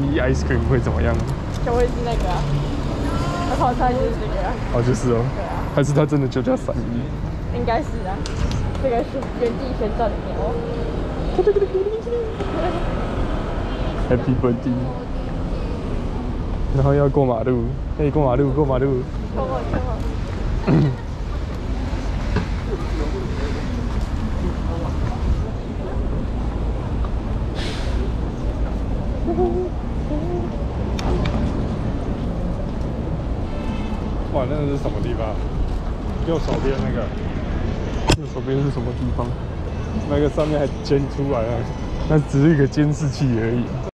你 ice cream 会怎么样？就会是那个啊，那泡菜就是这个啊，哦，就是哦，对啊，还是它真的就叫三一？应该是啊，这个是原地旋转的鸟。Happy birthday！然后要过马路，可以过马路，过马路。哇，那个是什么地方？右手边那个，右手边是什么地方？那个上面还尖出来了，那只是一个监视器而已。